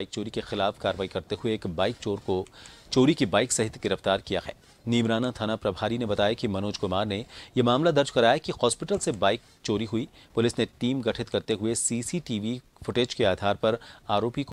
Bike चोरी के खिलाफ कार्रवाई करते हुए एक बाइक चोर को चोरी की बाइक सहित गिरफ़्तार किया है। नीमराना थाना प्रभारी ने बताया कि मनोज कुमार ने यह मामला दर्ज कराया कि हॉस्पिटल से बाइक चोरी हुई। पुलिस ने टीम गठित करते हुए सीसीटीवी फुटेज के आधार पर आरोपी को